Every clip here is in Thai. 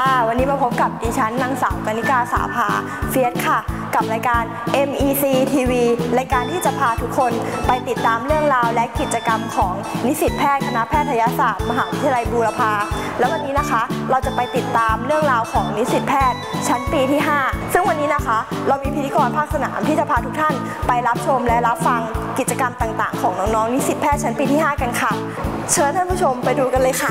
ค่ะ วันนี้มาพบกับดิฉันนางสาวกนิกาสาภาเฟียสค่ะ กับรายการ MEC TV รายการที่จะพาทุกคนไปติดตามเรื่องราวและกิจกรรมของนิสิตแพทย์คณะแพทยศาสตร์ มหาวิทยาลัยบูรพา แล้ววันนี้นะคะ เราจะไปติดตามเรื่องราวของนิสิตแพทย์ ชั้นปีที่ 5 ซึ่งวันนี้นะคะ เรามีพิธีกรภาคสนามที่จะพาทุกท่านไปรับชมและรับฟังกิจกรรมต่าง ๆ ของน้องๆนิสิตแพทย์ชั้นปีที่ 5 กันค่ะ เชิญท่านผู้ชมไปดูกันเลยค่ะ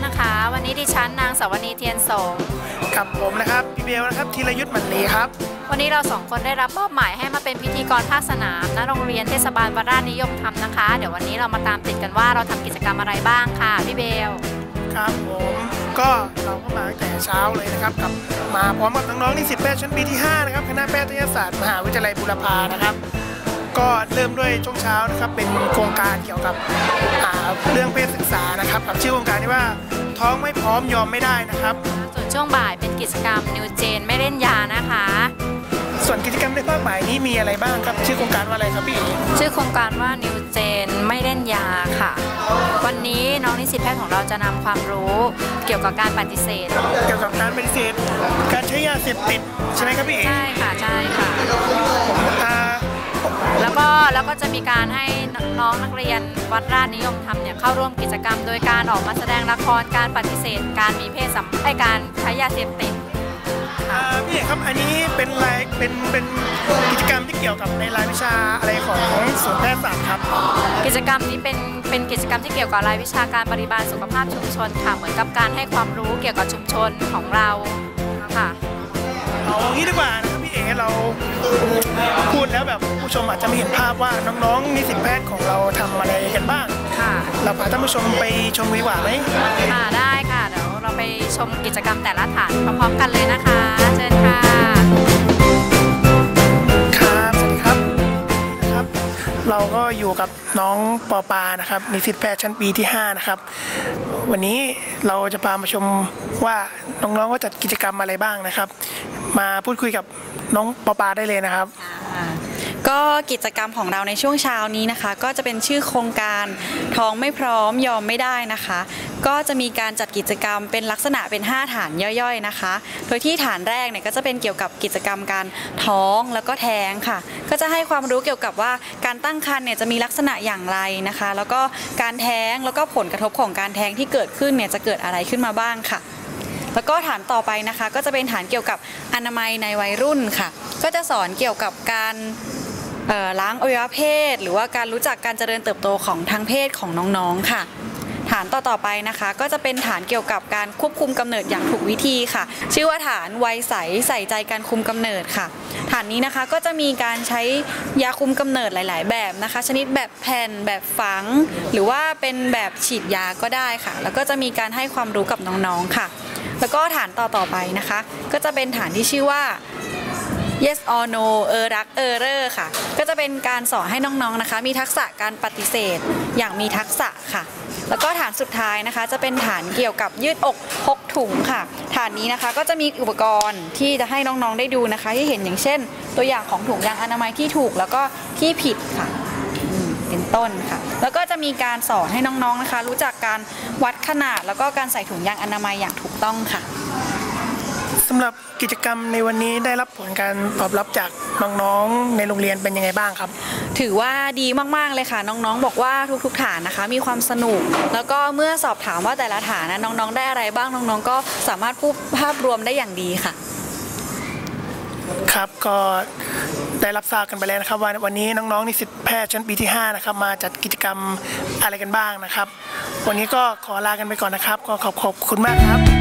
นนะคะ วันนี้ดิฉันนางสาวนีเทียนสงฆ์กับผมนะครับพี่เบลนะครับธีรยุทธ์หมันลีครับ วันนี้เราสองคนได้รับมอบหมายให้มาเป็นพิธีกรภาคสนามณโรงเรียนเทศบาลวราชนิยมธรรมนะคะ เดี๋ยววันนี้เรามาตามติดกันว่าเราทำกิจกรรมอะไรบ้างค่ะพี่เบลครับผมก็เราก็มาตั้งแต่เช้าเลยนะครับกับมาพร้อมกับน้องๆนิสิตแพทย์ชั้นปีที่5นะครับคณะแพทยศาสตร์มหาวิทยาลัยบุรพานะครับ ก็เริ่มด้วยช่วงเช้านะครับเป็นโครงการเกี่ยวกับอ่าเรื่องเพศศึกษานะครับกับชื่อโครงการที่ว่าท้องไม่พร้อมยอมไม่ได้นะครับ ส่วนช่วงบ่ายเป็นกิจกรรมนิวเจนไม่เล่นยานะคะ ส่วนกิจกรรมในภาคบ่ายนี้มีอะไรบ้างครับ ชื่อโครงการว่าอะไรครับพี่เอ๋ชื่อโครงการว่านิวเจนไม่เล่นยาค่ะ วันนี้น้องนิสิตแพทย์ของเราจะนำความรู้เกี่ยวกับการปฏิเสธ เกี่ยวกับการปฏิเสธ การใช้ยาเสพติดใช่ไหมครับพี่เอ๋ใช่ค่ะใช่ค่ะอ่า แล้วก็แล้วก็จะมีการให้น้องนักเรียนวัดราชนิยมธรรมเนี่ยเข้าร่วมกิจกรรม โดยการออกมาแสดงละครการปฏิเสธ การมีเพศสัมพันธ์การใช้ยาเสพติดอ่าพี่เอกครับอันนี้เป็นรายเป็นเป็นกิจกรรมที่เกี่ยวกับในรายวิชาอะไรของศูนย์แพทยศาสตร์ครับ กิจกรรมนี้เป็นเป็นกิจกรรมที่เกี่ยวกับรายวิชาการบริบาลสุขภาพชุมชนค่ะเหมือนกับการให้ความรู้เกี่ยวกับชุมชนของเราค่ะเอางี้ดีกว่านะครับ พี่เอกเราพูดแล้วแบบผู้ชมอาจจะไม่เห็นภาพว่าน้องๆนิสิตแพทย์ของเราทำอะไรกันบ้างค่ะเราพาท่านผู้ชมไปชมดีกว่าไหมค่ะได้ค่ะเดี๋ยวเราไปชมกิจกรรมแต่ละฐานพร้อมๆกันเลยนะคะเชิญค่ะ เราก็อยู่กับน้องปอปานะครับนิสิตแพทย์ชั้นปีที่ 5 นะครับ วันนี้เราจะพามาชมว่าน้องๆก็จัดกิจกรรมอะไรบ้างนะครับ มาพูดคุยกับน้องปอปาได้เลยนะครับ ก็กิจกรรมของเราในช่วงเช้านี้นะคะ ก็จะเป็นชื่อโครงการท้องไม่พร้อมยอมไม่ได้นะคะ ก็จะมีการจัดกิจกรรมเป็นลักษณะเป็น 5 ฐานย่อยๆนะคะ โดยที่ฐานแรกเนี่ยก็จะเป็นเกี่ยวกับกิจกรรมการท้องแล้วก็แท้งค่ะ ก็จะให้ความรู้เกี่ยวกับว่าการตั้งครรภ์เนี่ยจะมีลักษณะอย่างไรนะคะ แล้วก็การแท้งแล้วก็ผลกระทบของการแท้งที่เกิดขึ้นเนี่ยจะเกิดอะไรขึ้นมาบ้างค่ะแล้วก็ฐานต่อไปนะคะ ก็จะเป็นฐานเกี่ยวกับอนามัยในวัยรุ่นค่ะ ก็จะสอนเกี่ยวกับการ ล้างอวัยวะเพศ หรือว่าการรู้จักการเจริญเติบโตของทางเพศของน้องๆค่ะ ฐานต่อๆไปนะคะ ก็จะเป็นฐานเกี่ยวกับการควบคุมกำเนิดอย่างถูกวิธีค่ะ ชื่อว่าฐานวัยใสใส่ใจการคุมกำเนิดค่ะ ฐานนี้นะคะก็จะมีการใช้ยาคุมกำเนิดหลาย ๆ แบบนะคะ ชนิดแบบแผ่นแบบฝัง หรือว่าเป็นแบบฉีดยาก็ได้ค่ะ แล้วก็จะมีการให้ความรู้กับน้องๆค่ะแล้วก็ฐานต่อๆไปนะคะ ก็จะเป็นฐานที่ชื่อว่า yes or no เออรักเออเรอค่ะ ก็จะเป็นการสอนให้น้องๆนะคะ มีทักษะการปฏิเสธ อย่างมีทักษะค่ะ แล้วก็ฐานสุดท้ายนะคะ จะเป็นฐานเกี่ยวกับยืดอกพกถุงค่ะ ฐานนี้นะคะก็จะมีอุปกรณ์ที่จะให้น้องๆได้ดูนะคะ ที่เห็นอย่างเช่น ตัวอย่างของถุงยางอนามัยที่ถูกแล้วก็ที่ผิดค่ะเป็นต้นค่ะ แล้วก็จะมีการสอนให้น้องๆนะคะ รู้จักการวัดขนาดแล้วก็การใส่ถุงยางอนามัยอย่างถูกต้องค่ะ สำหรับกิจกรรมในวันนี้ได้รับผลการตอบรับจากน้องๆในโรงเรียนเป็นยังไงบ้างครับ ถือว่าดีมากๆเลยค่ะ น้องๆ บอกว่าทุกๆฐานนะคะ มีความสนุก แล้วก็เมื่อสอบถามว่าแต่ละฐานนะน้องๆ ได้อะไรบ้างน้องๆ ก็สามารถพูดภาพรวมได้อย่างดีค่ะ ครับก็ได้รับทราบกันไปแล้วนะครับว่าวันนี้น้องๆนิสิตแพทย์ชั้นปีที่5นะครับมาจัดกิจกรรมอะไรกันบ้างนะครับ วันนี้ก็ขอลากันไปก่อนนะครับ ก็ขอบขอบคุณมากครับ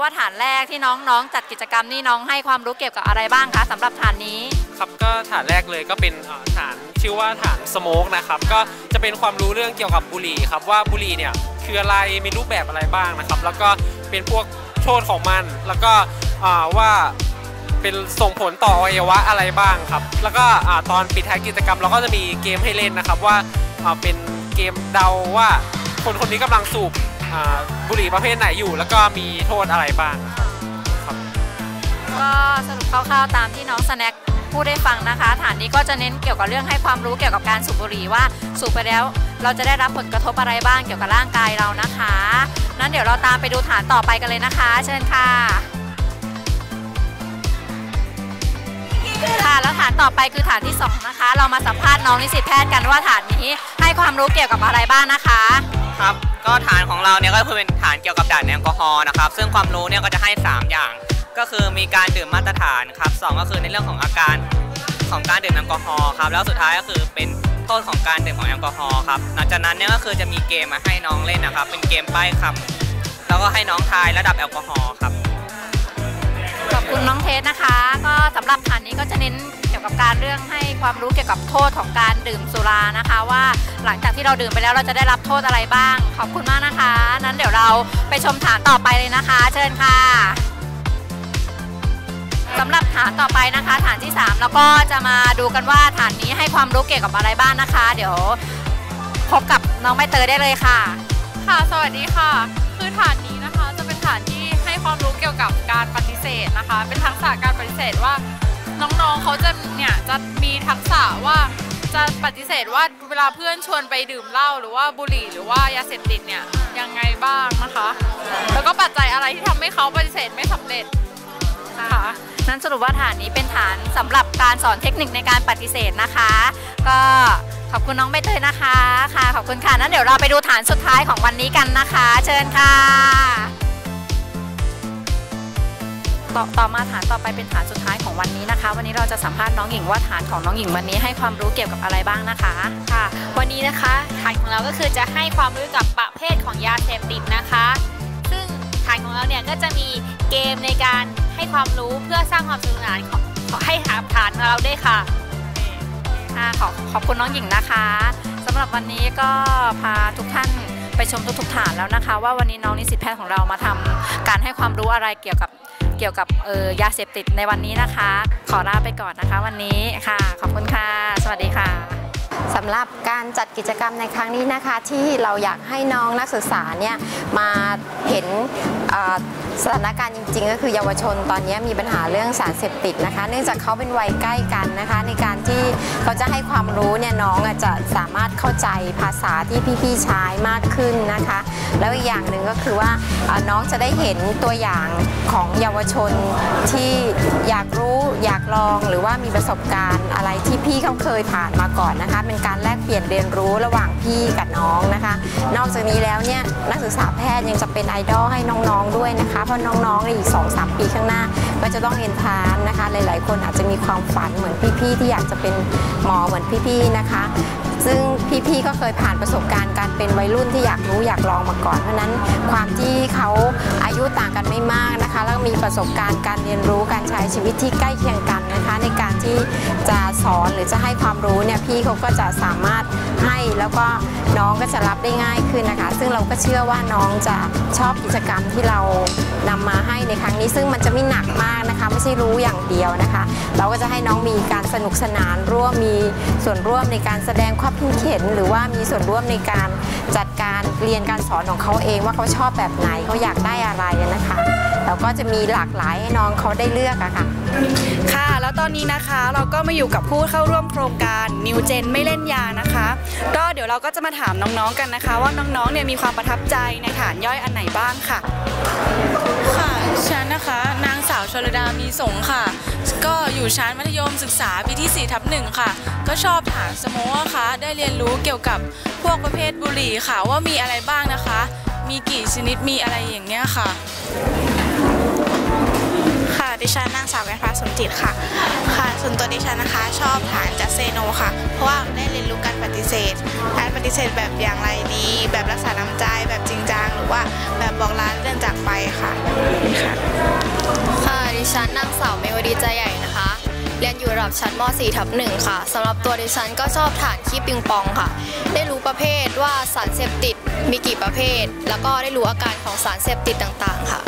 ว่าฐานแรกที่น้องๆ จัดกิจกรรมนี่น้องให้ความรู้เกี่ยวกับอะไรบ้างคะสำหรับฐานนี้ ครับก็ฐานแรกเลยก็เป็นอ่อฐานชื่อว่าฐานสโมกนะครับก็จะเป็นความรู้เรื่องเกี่ยวกับบุหรี่ครับว่าบุหรี่เนี่ยคืออะไรมีรูปแบบอะไรบ้างนะครับ แล้วก็เป็นพวกโทษของมัน แล้วก็อ่าว่าเป็นส่งผลต่ออวัยวะอะไรบ้างครับ แล้วก็อ่าตอนปิดท้ายกิจกรรมเราก็จะมีเกมให้เล่นนะครับว่าอ่าเป็นเกมเดาว่าคนคนนี้กำลังสูบ บุหรี่ประเภทไหนอยู่ แล้วก็มีโทษอะไรบ้างครับก็สรุปคร่าวๆตามที่น้องสแน็คพูดได้ฟังนะคะฐานนี้ก็จะเน้นเกี่ยวกับเรื่องให้ความรู้เกี่ยวกับการสูบบุหรี่ว่าสูบไปแล้ว เราจะได้รับผลกระทบอะไรบ้างเกี่ยวกับร่างกายเรานะคะ นั้นเดี๋ยวเราตามไปดูฐานต่อไปกันเลยนะคะ เชิญค่ะค่ะแล้วฐานต่อไปคือฐานที่สองนะคะ เรามาสัมภาษณ์น้องนิสิตแพทย์กันว่าฐานนี้ให้ความรู้เกี่ยวกับอะไรบ้างนะคะ ครับ ก็ฐานของเราเนี่ยก็คือเป็นฐานเกี่ยวกับด้านแอลกอฮอล์นะครับ ซึ่งความรู้เนี่ยก็จะให้ 3 อย่าง ก็คือมีการดื่มมาตรฐานครับสองก็คือในเรื่องของอาการของการดื่มแอลกอฮอล์ครับ แล้วสุดท้ายก็คือเป็นโทษของการดื่มของแอลกอฮอล์ครับ หลังจากนั้นเนี่ยก็คือจะมีเกมมาให้น้องเล่นนะครับ เป็นเกมป้ายคำแล้วก็ให้น้องทายระดับแอลกอฮอล์ครับ ขอบคุณน้องเทสนะคะ ก็สำหรับฐานนี้ก็จะเน้น ยวกับการเรื่องให้ความรู้เกี่ยวกับโทษของการดื่มสุรานะคะ ว่าหลังจากที่เราดื่มไปแล้วเราจะได้รับโทษอะไรบ้าง ขอบคุณมากนะคะ นั้นเดี๋ยวเราไปชมฐานต่อไปเลยนะคะ เชิญค่ะสำหรับฐานต่อไปนะคะ ฐานที่ 3 แล้วก็จะมาดูกันว่าฐานนี้ให้ความรู้เกี่ยวกับอะไรบ้างนะคะ เดี๋ยวพบกับน้องใบเตยได้เลยค่ะ ค่ะ สวัสดีค่ะ คือฐานนี้นะคะจะเป็นฐานที่ให้ความรู้เกี่ยวกับการปฏิเสธนะคะ เป็นทักษะการปฏิเสธว่า น้องๆเขาจะเนี่ยจะมีทักษะว่าจะปฏิเสธว่าเวลาเพื่อนชวนไปดื่มเหล้าหรือว่าบุหรี่หรือว่ายาเสพติดเนี่ยยังไงบ้างนะคะ แล้วก็ปัจจัยอะไรที่ทำให้เขาปฏิเสธไม่สำเร็จค่ะนั้นสรุปว่าฐานนี้เป็นฐานสำหรับการสอนเทคนิคในการปฏิเสธนะคะ ก็ขอบคุณน้องใบเตยนะคะค่ะขอบคุณค่ะนั้นเดี๋ยวเราไปดูฐานสุดท้ายของวันนี้กันนะคะ เชิญค่ะ ต่อต่อมาฐานต่อไปเป็นฐานสุดท้ายของวันนี้นะคะ วันนี้เราจะสัมภาษณ์น้องหญิงว่าฐานของน้องหญิงวันนี้ให้ความรู้เกี่ยวกับอะไรบ้างนะคะค่ะ วันนี้นะคะฐานของเราก็คือจะให้ความรู้กับประเภทของยาเสพติดนะคะ ซึ่งฐานของเราเนี่ยก็จะมีเกมในการให้ความรู้เพื่อสร้างความสนุกสนานของของให้ฐานของเราด้วยค่ะค่ะขอขอบคุณน้องหญิงนะคะสำหรับวันนี้ก็พาทุกท่านไปชมทุกๆฐานแล้วนะคะ ว่าวันนี้น้องนิสิตแพทย์ของเรามาทำการให้ความรู้อะไรเกี่ยวกับ เกี่ยวกับเออยาเสพติดในวันนี้นะคะ ขอลาไปก่อนนะคะวันนี้ค่ะ ขอบคุณค่ะ สวัสดีค่ะสำหรับการจัดกิจกรรมในครั้งนี้นะคะ ที่เราอยากให้น้องนักศึกษาเนี่ยมาเห็นสถานการณ์จริง ๆ ก็คือเยาวชนตอนนี้มีปัญหาเรื่องสารเสพติดนะคะ เนื่องจากเขาเป็นวัยใกล้กันนะคะ ในการที่ เขาจะให้ความรู้เนี่ยน้องจะสามารถเข้าใจภาษาที่พี่ๆใช้มากขึ้นนะคะ แล้วอีกอย่างหนึ่งก็คือว่าน้องจะได้เห็นตัวอย่างของเยาวชนที่อยากรู้อยากลองหรือว่ามีประสบการณ์อะไรที่พี่เขาเคยผ่านมาก่อนนะคะ เป็นการแลกเปลี่ยนเรียนรู้ระหว่างพี่กับน้องนะคะ นอกจากนี้แล้วเนี่ยนักศึกษาแพทย์ยังจะเป็นไอดอลให้น้องๆด้วยนะคะ เพราะน้องๆในอีก 2-3 ปีข้างหน้า ก็จะต้องเอ็นทานนะคะ หลายๆ คนอาจจะมีความฝันเหมือนพี่ๆที่อยากจะเป็น มอเหมือนพี่ๆนะคะ ซึ่งพี่ๆก็เคยผ่านประสบการณ์การเป็นวัยรุ่นที่อยากรู้อยากลองมาก่อน เพราะนั้นความที่เขาอายุต่างกันไม่มากนะคะ แล้วมีประสบการณ์การเรียนรู้การใช้ชีวิตที่ใกล้เคียงกันนะคะ ในการที่จะสอนหรือจะให้ความรู้เนี่ยพี่เขาก็จะสามารถให้แล้วก็น้องก็จะรับได้ง่ายขึ้นนะคะ ซึ่งเราก็เชื่อว่าน้องจะชอบกิจกรรมที่เรานำมาให้ในครั้งนี้ ซึ่งมันจะไม่หนักมากนะคะ ไม่ใช่รู้อย่างเดียวนะคะ เราก็จะให้น้องมีการสนุกสนานร่วมมีส่วนร่วมในการแสดงความคิดเห็นหรือว่ามีส่วนร่วมในการจัดการเรียนการสอนของเขาเองว่าเขาชอบแบบไหนเขาอยากได้อะไรนะคะแล้วก็จะมีหลากหลายให้น้องเขาได้เลือกอะค่ะค่ะ แล้วตอนนี้นะคะเราก็มาอยู่กับผู้เข้าร่วมโครงการ New Gen ไม่เล่นยานะคะ ก็เดี๋ยวเราก็จะมาถามน้องๆกันนะคะ ว่าน้องๆเนี่ยมีความประทับใจในฐานย่อยอันไหนบ้างค่ะค่ะ ฉันนะคะ นางสาวชลดามีสงค่ะ ก็อยู่ชั้นมัธยมศึกษาปีที่4ทับหนึ่งค่ะ ก็ชอบฐานสโมกนะคะได้เรียนรู้เกี่ยวกับพวกประเภทบุหรี่ค่ะ ว่ามีอะไรบ้างนะคะ มีกี่ชนิดมีอะไรอย่างเงี้ยค่ะ ค่ะดิฉันนางสาวกันฟ้าสมจิตค่ะ ค่ะ ส่วนตัวดิฉันนะคะ ชอบฐานจัดเซโนค่ะ เพราะว่าได้เรียนรู้การปฏิเสธ การปฏิเสธแบบอย่างไรดี แบบรักษาน้ำใจแบบจริงจังหรือว่าแบบบอกลาเลื่อนจากไปค่ะค่ะค่ะดิฉันนางสาวเมวดีใจใหญ่นะคะ เรียนอยู่ระดับชั้นม .4 ทับ1ค่ะสำหรับตัวดิฉันก็ชอบฐานขี้ปิงปองค่ะ ได้รู้ประเภทว่าสารเสพติดมีกี่ประเภท แล้วก็ได้รู้อาการของสารเสพติดต่างๆค่ะ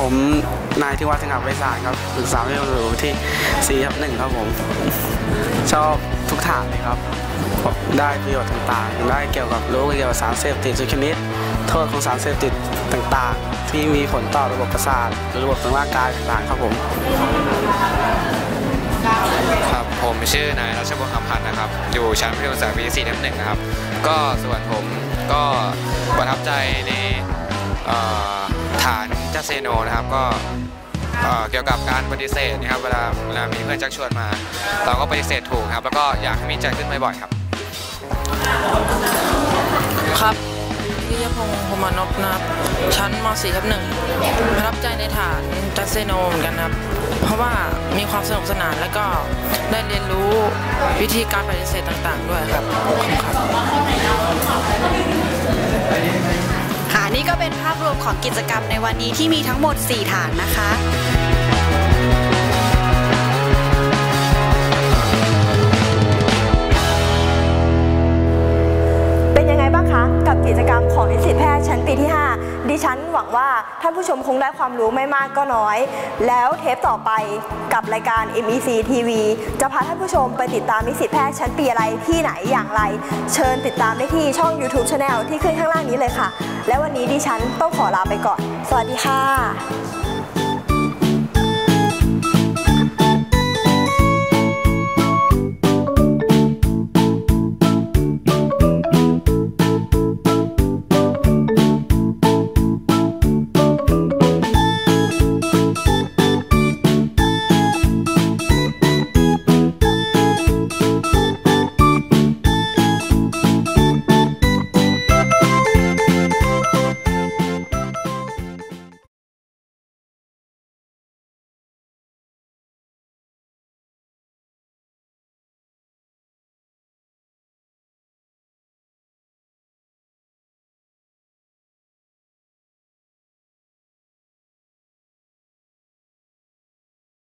ผมนายที่วัฒนวิสารครับศึกษาไม่รู้ที่4ทับหนึ่งครับผม ชอบทุกฐานเลยครับ ได้ประโยชน์ต่างๆ ได้เกี่ยวกับรู้เกี่ยวกับสารเสพติดทุกชนิดโทษของสารเสพติดต่างๆ ที่มีผลต่อระบบประสาทหรือระบบทางร่างกายต่างๆครับผม ครับผมชื่อนายรัชบุญคำพันธ์นะครับ อยู่ชั้นมัธยมศึกษาปีที่4ทับหนึ่งนะครับ ก็ส่วนผมก็ประทับใจในอ่อ ฐานจัสเซโนนะครับก็เกี่ยวกับการปฏิเสธนะครับเวลาเวลามีเพื่อนชักชวนมา เราก็ปฏิเสธถูกครับ แล้วก็อยากให้มีจัดขึ้นบ่อยๆครับ ครับวิยพงศ์พมานพนะครับชั้นม .4 ทับหนึ่งประทับใจในฐานจัสเซโนเหมือนกันครับ เพราะว่ามีความสนุกสนานและก็ได้เรียนรู้วิธีการปฏิเสธต่างๆ ด้วยครับขอบคุณครับ นี่ก็เป็นภาพรวมของกิจกรรมในวันนี้ที่มีทั้งหมด 4 ฐานนะคะานผู้ชมคงได้ความรู้ไม่มากก็น้อย แล้วเทปต่อไปกับรายการ MEC TV จะพาท่านผู้ชมไปติดตามนิสิตแพทย์ชั้นปีอะไรที่ไหนอย่างไร เชิญติดตามได้ที่ช่อง YouTube Channel ที่ขึ้นข้างล่างนี้เลยค่ะ และวันนี้ดิฉันต้องขอลาไปก่อน สวัสดีค่ะ